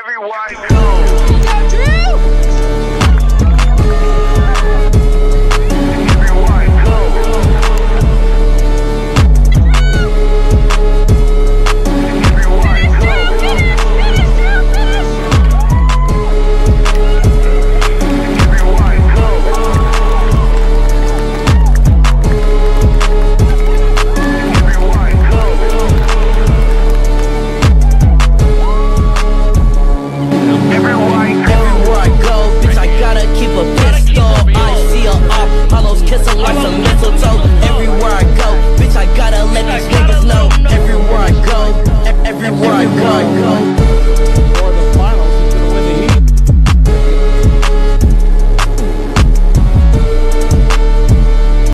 Everyone go. Go! So